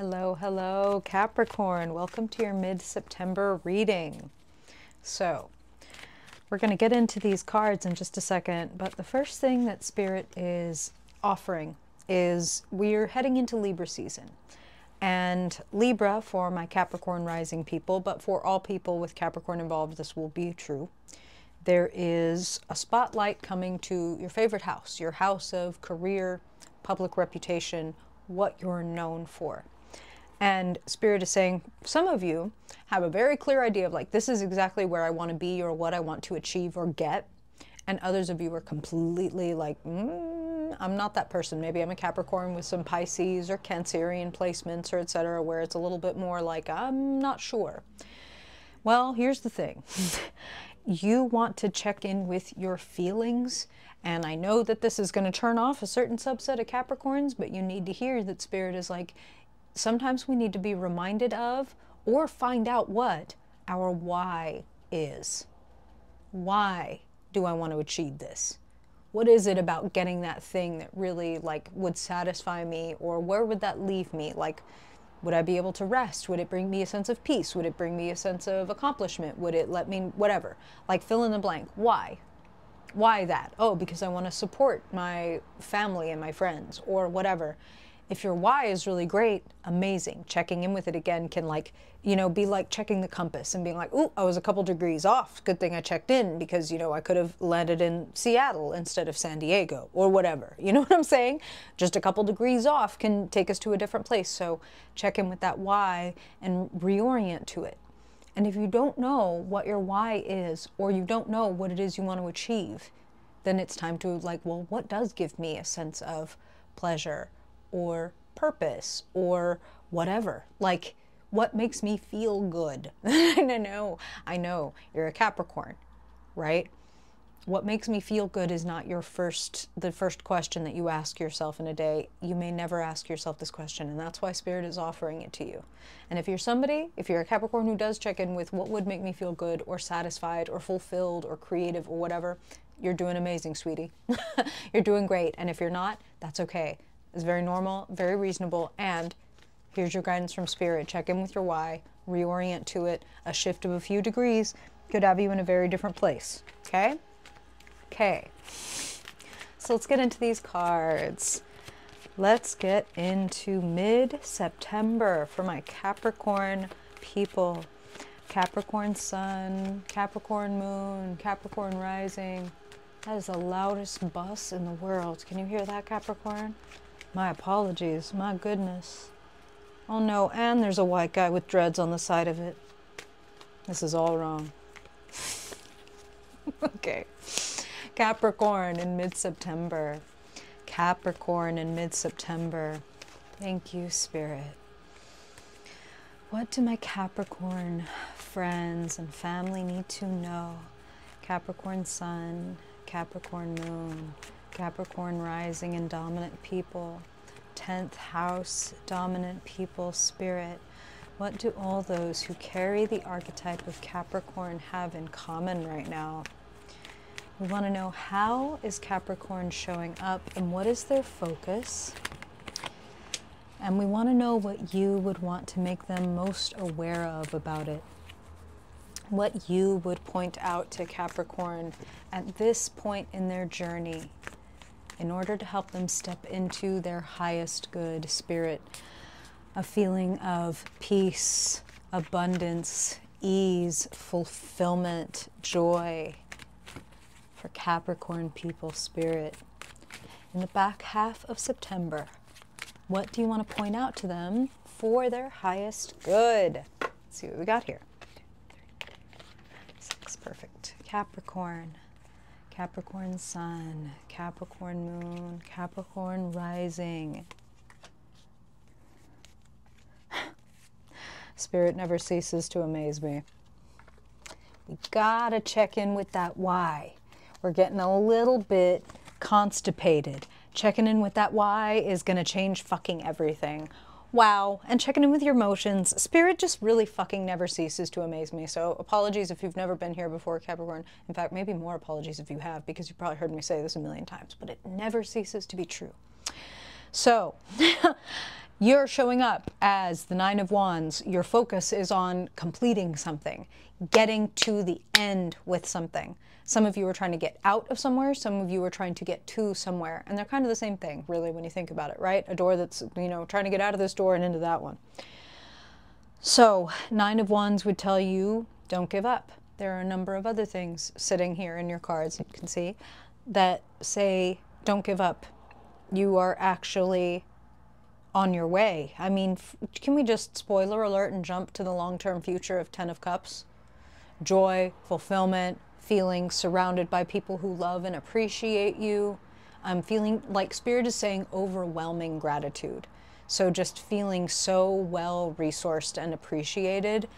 Hello, hello, Capricorn. Welcome to your mid September reading. So, we're going to get into these cards in just a second, but the first thing that Spirit is offering is we're heading into Libra season. And Libra for my Capricorn rising people, but for all people with Capricorn involved, this will be true. There is a spotlight coming to your favorite house, your house of career, public reputation, what you're known for. And Spirit is saying, some of you have a very clear idea of like, this is exactly where I want to be or what I want to achieve or get. And others of you are completely like, mm, I'm not that person. Maybe I'm a Capricorn with some Pisces or Cancerian placements or etc., where it's a little bit more like, I'm not sure. Well, here's the thing. you want to check in with your feelings. And I know that this is going to turn off a certain subset of Capricorns, but you need to hear that Spirit is like, sometimes we need to be reminded of or find out what our why is. Why do I want to achieve this? What is it about getting that thing that really like would satisfy me or where would that leave me? Like would I be able to rest? Would it bring me a sense of peace? Would it bring me a sense of accomplishment? Would it let me whatever? Like fill in the blank. Why? Why that? Oh, because I want to support my family and my friends or whatever if your why is really great, amazing. Checking in with it again can like, you know, be like checking the compass and being like, ooh, I was a couple degrees off. Good thing I checked in because, you know, I could have landed in Seattle instead of San Diego or whatever. You know what I'm saying? Just a couple degrees off can take us to a different place. So check in with that why and reorient to it. And if you don't know what your why is, or you don't know what it is you want to achieve, then it's time to like, well, what does give me a sense of pleasure? Or purpose or whatever. Like, what makes me feel good? I know, I know, you're a Capricorn, right? What makes me feel good is not your first, the first question that you ask yourself in a day. You may never ask yourself this question, and that's why Spirit is offering it to you. And if you're somebody, if you're a Capricorn who does check in with what would make me feel good or satisfied or fulfilled or creative or whatever, you're doing amazing, sweetie. you're doing great. And if you're not, that's okay is very normal, very reasonable, and here's your guidance from spirit. Check in with your why, reorient to it. A shift of a few degrees could have you in a very different place. Okay? Okay. So let's get into these cards. Let's get into mid-September for my Capricorn people. Capricorn sun, Capricorn moon, Capricorn rising. That is the loudest bus in the world. Can you hear that, Capricorn? My apologies. My goodness. Oh no, and there's a white guy with dreads on the side of it. This is all wrong. okay. Capricorn in mid-September. Capricorn in mid-September. Thank you, Spirit. What do my Capricorn friends and family need to know? Capricorn Sun, Capricorn Moon, Capricorn rising and dominant people, 10th house, dominant people, spirit. What do all those who carry the archetype of Capricorn have in common right now? We want to know how is Capricorn showing up and what is their focus? And we want to know what you would want to make them most aware of about it. What you would point out to Capricorn at this point in their journey in order to help them step into their highest good spirit, a feeling of peace, abundance, ease, fulfillment, joy for Capricorn people spirit. In the back half of September, what do you want to point out to them for their highest good? Let's see what we got here. Six, perfect. Capricorn. Capricorn Sun, Capricorn Moon, Capricorn Rising. Spirit never ceases to amaze me. We gotta check in with that why. We're getting a little bit constipated. Checking in with that why is gonna change fucking everything wow, and checking in with your emotions. Spirit just really fucking never ceases to amaze me. So apologies if you've never been here before, Capricorn. In fact, maybe more apologies if you have, because you've probably heard me say this a million times, but it never ceases to be true. So, you're showing up as the Nine of Wands. Your focus is on completing something, getting to the end with something. Some of you are trying to get out of somewhere, some of you are trying to get to somewhere. And they're kind of the same thing, really, when you think about it, right? A door that's, you know, trying to get out of this door and into that one. So, Nine of Wands would tell you don't give up. There are a number of other things sitting here in your cards, you can see, that say don't give up. You are actually on your way. I mean, can we just spoiler alert and jump to the long term future of Ten of Cups? Joy, fulfillment, feeling surrounded by people who love and appreciate you. I'm feeling like Spirit is saying overwhelming gratitude. So just feeling so well resourced and appreciated.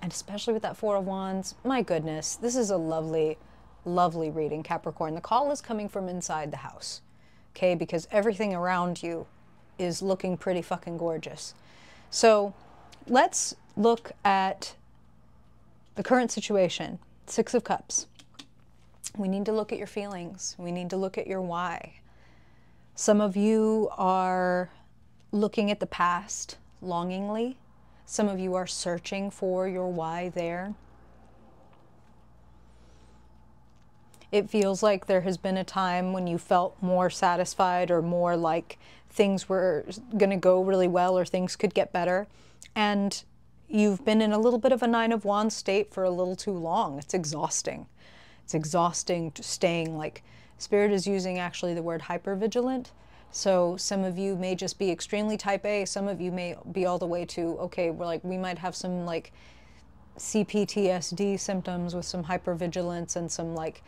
And especially with that Four of Wands, my goodness, this is a lovely, lovely reading, Capricorn. The call is coming from inside the house, okay? Because everything around you is looking pretty fucking gorgeous. So let's look at the current situation Six of Cups. We need to look at your feelings, we need to look at your why. Some of you are looking at the past longingly. Some of you are searching for your why there. It feels like there has been a time when you felt more satisfied or more like things were going to go really well or things could get better. And you've been in a little bit of a Nine of Wands state for a little too long. It's exhausting. It's exhausting staying like, Spirit is using actually the word hypervigilant. So some of you may just be extremely type A. Some of you may be all the way to, okay, we're like, we might have some like CPTSD symptoms with some hypervigilance and some like,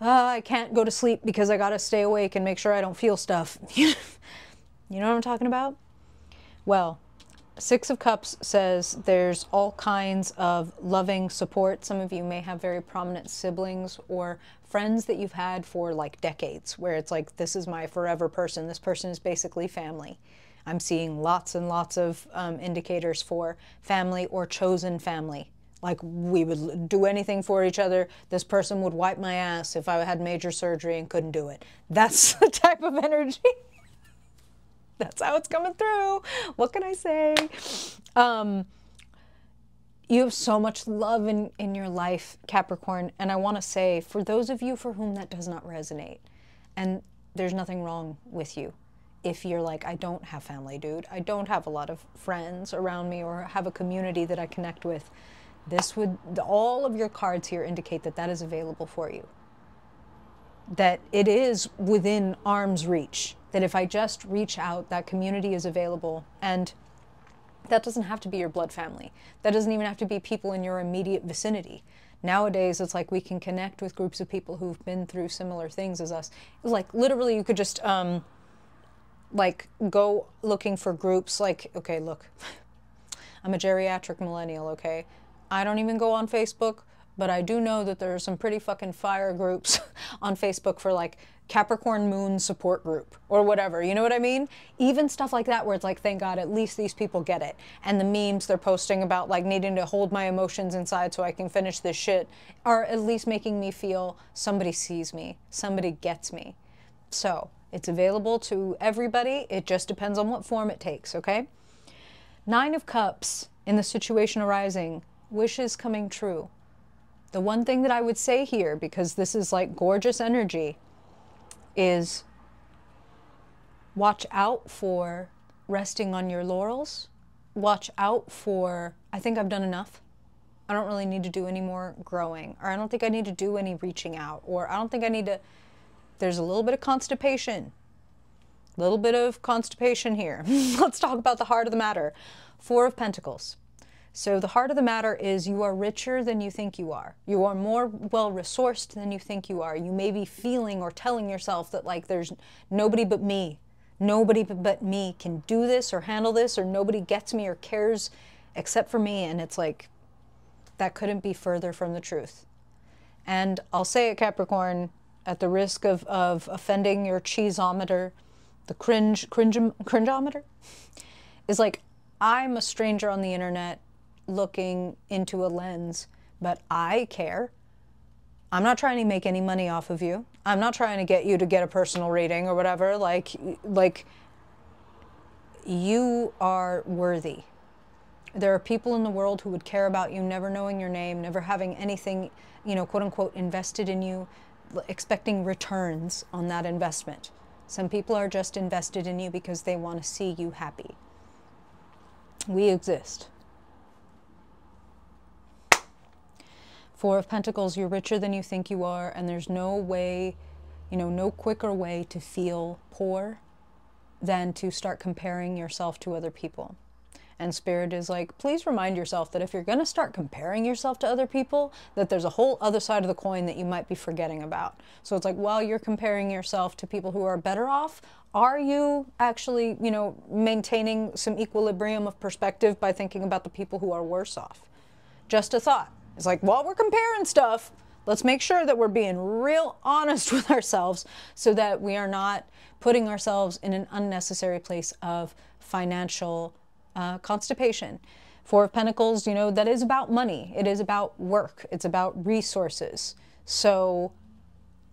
uh, I can't go to sleep because I got to stay awake and make sure I don't feel stuff. you know what I'm talking about? Well, Six of Cups says there's all kinds of loving support. Some of you may have very prominent siblings or friends that you've had for like decades, where it's like, this is my forever person. This person is basically family. I'm seeing lots and lots of um, indicators for family or chosen family. Like we would do anything for each other. This person would wipe my ass if I had major surgery and couldn't do it. That's the type of energy. That's how it's coming through. What can I say? Um, you have so much love in, in your life, Capricorn. And I want to say, for those of you for whom that does not resonate, and there's nothing wrong with you if you're like, I don't have family, dude. I don't have a lot of friends around me or have a community that I connect with. This would, all of your cards here indicate that that is available for you. That it is within arm's reach that if I just reach out, that community is available. And that doesn't have to be your blood family. That doesn't even have to be people in your immediate vicinity. Nowadays, it's like we can connect with groups of people who've been through similar things as us. Like literally, you could just um, like go looking for groups. Like, okay, look, I'm a geriatric millennial. Okay, I don't even go on Facebook, but I do know that there are some pretty fucking fire groups on Facebook for like Capricorn Moon support group or whatever. You know what I mean? Even stuff like that where it's like, thank God, at least these people get it. And the memes they're posting about like needing to hold my emotions inside so I can finish this shit are at least making me feel somebody sees me, somebody gets me. So it's available to everybody. It just depends on what form it takes, okay? Nine of Cups in the situation arising, wishes coming true. The one thing that I would say here, because this is like gorgeous energy, is watch out for resting on your laurels. Watch out for, I think I've done enough. I don't really need to do any more growing, or I don't think I need to do any reaching out, or I don't think I need to. There's a little bit of constipation. A little bit of constipation here. Let's talk about the heart of the matter. Four of Pentacles. So the heart of the matter is you are richer than you think you are. You are more well resourced than you think you are. You may be feeling or telling yourself that like there's nobody but me. Nobody but me can do this or handle this or nobody gets me or cares except for me and it's like that couldn't be further from the truth. And I'll say it Capricorn at the risk of, of offending your cheeseometer, the cringe cringe cringeometer is like I'm a stranger on the internet looking into a lens, but I care. I'm not trying to make any money off of you. I'm not trying to get you to get a personal reading or whatever. Like, like you are worthy. There are people in the world who would care about you, never knowing your name, never having anything, you know, quote unquote, invested in you, expecting returns on that investment. Some people are just invested in you because they want to see you happy. We exist. Four of Pentacles, you're richer than you think you are, and there's no way, you know, no quicker way to feel poor than to start comparing yourself to other people. And Spirit is like, please remind yourself that if you're going to start comparing yourself to other people, that there's a whole other side of the coin that you might be forgetting about. So it's like, while you're comparing yourself to people who are better off, are you actually, you know, maintaining some equilibrium of perspective by thinking about the people who are worse off? Just a thought. It's like, while we're comparing stuff, let's make sure that we're being real honest with ourselves so that we are not putting ourselves in an unnecessary place of financial uh, constipation. Four of Pentacles, you know, that is about money. It is about work. It's about resources. So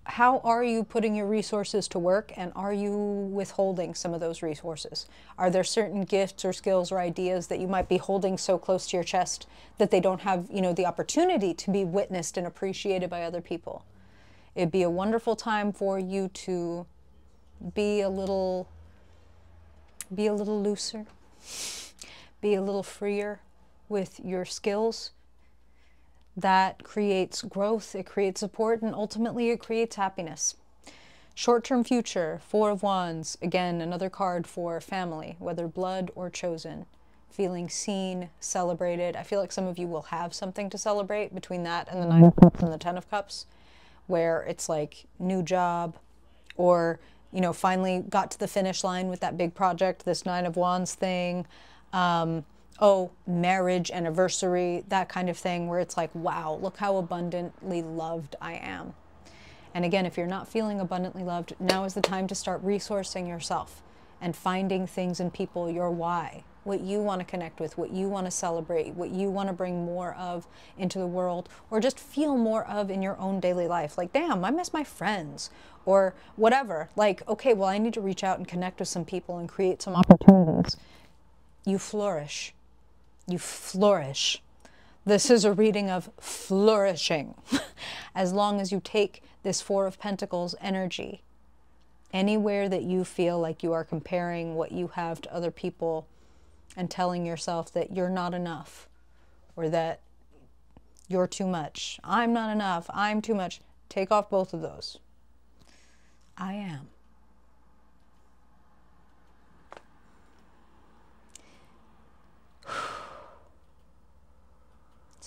how are you putting your resources to work and are you withholding some of those resources? Are there certain gifts or skills or ideas that you might be holding so close to your chest that they don't have, you know, the opportunity to be witnessed and appreciated by other people? It'd be a wonderful time for you to be a little be a little looser, be a little freer with your skills that creates growth, it creates support, and ultimately it creates happiness. Short term future, Four of Wands, again, another card for family, whether blood or chosen. Feeling seen, celebrated. I feel like some of you will have something to celebrate between that and the Nine of Cups and the Ten of Cups, where it's like new job or, you know, finally got to the finish line with that big project, this Nine of Wands thing. Um, oh, marriage anniversary, that kind of thing, where it's like, wow, look how abundantly loved I am. And again, if you're not feeling abundantly loved, now is the time to start resourcing yourself and finding things in people your why, what you want to connect with, what you want to celebrate, what you want to bring more of into the world, or just feel more of in your own daily life. Like, damn, I miss my friends, or whatever. Like, okay, well, I need to reach out and connect with some people and create some opportunities. You flourish you flourish. This is a reading of flourishing. as long as you take this Four of Pentacles energy, anywhere that you feel like you are comparing what you have to other people and telling yourself that you're not enough or that you're too much, I'm not enough, I'm too much, take off both of those. I am.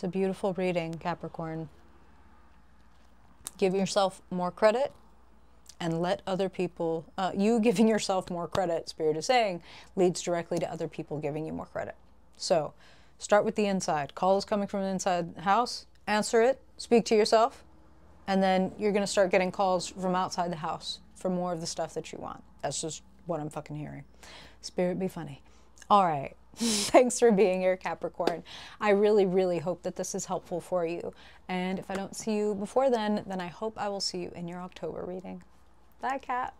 It's a beautiful reading, Capricorn. Give yourself more credit and let other people, uh, you giving yourself more credit, Spirit is saying, leads directly to other people giving you more credit. So start with the inside. Call is coming from the inside the house, answer it, speak to yourself, and then you're going to start getting calls from outside the house for more of the stuff that you want. That's just what I'm fucking hearing. Spirit be funny. All right. Thanks for being here, Capricorn. I really, really hope that this is helpful for you. And if I don't see you before then, then I hope I will see you in your October reading. Bye, Cap.